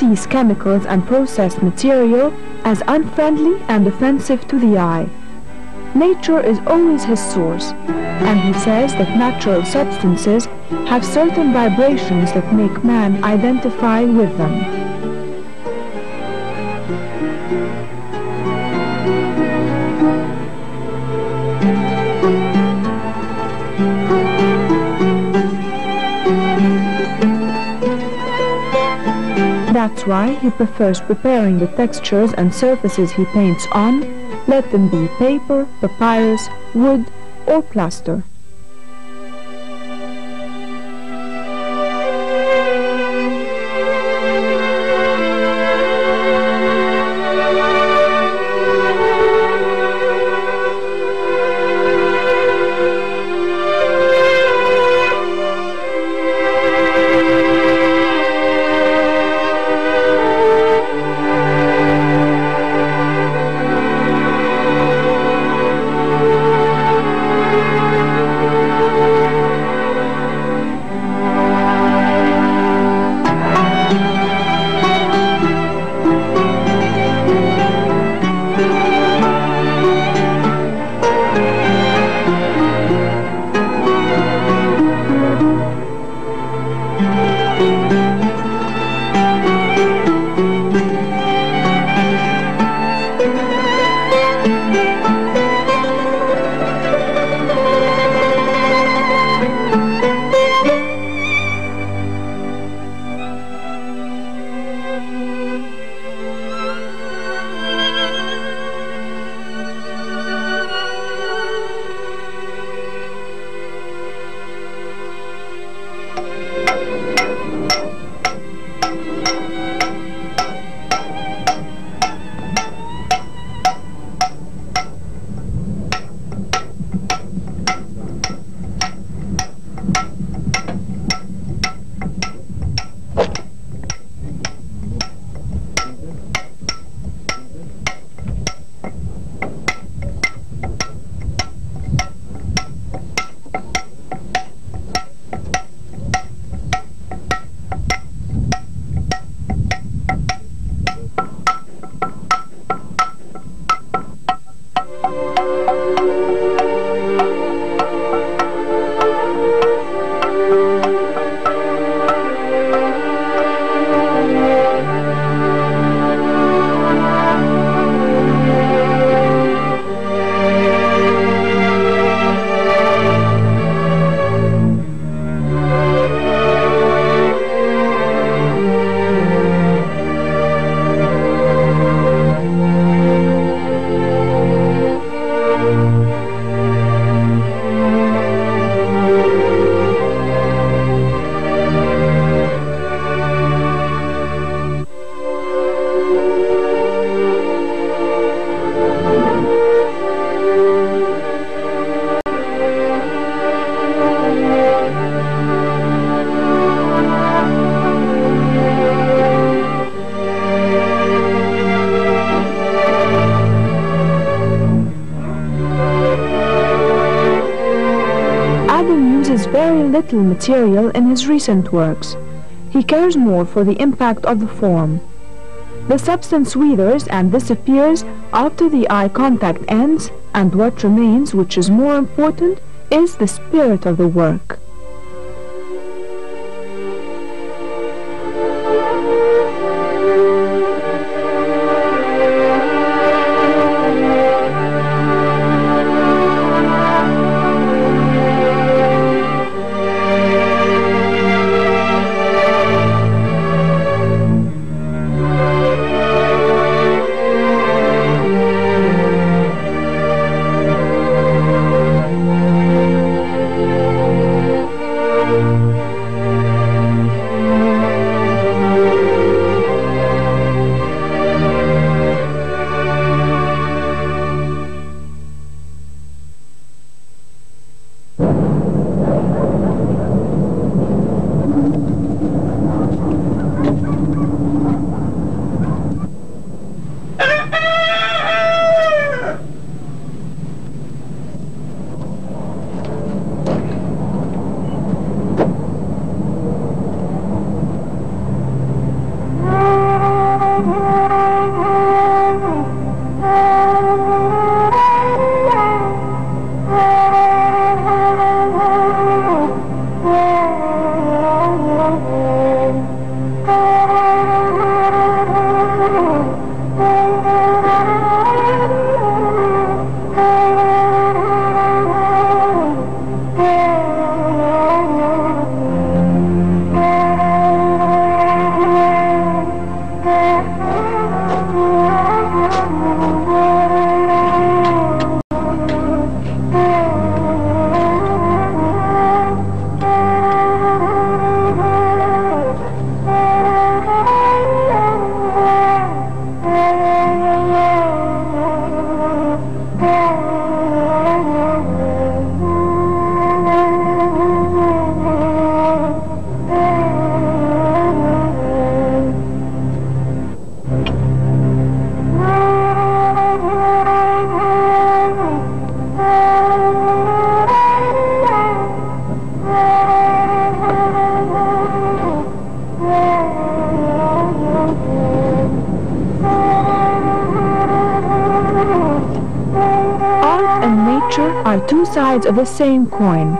Sees chemicals and processed material as unfriendly and offensive to the eye. Nature is always his source, and he says that natural substances have certain vibrations that make man identify with them. That's why he prefers preparing the textures and surfaces he paints on, let them be paper, papyrus, wood, or plaster. Uses very little material in his recent works. He cares more for the impact of the form. The substance withers and disappears after the eye contact ends, and what remains, which is more important, is the spirit of the work. Are two sides of the same coin,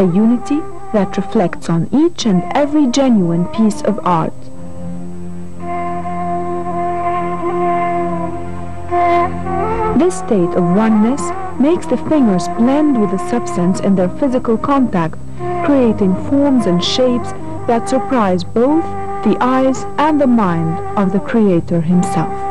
a unity that reflects on each and every genuine piece of art. This state of oneness makes the fingers blend with the substance in their physical contact, creating forms and shapes that surprise both the eyes and the mind of the Creator Himself.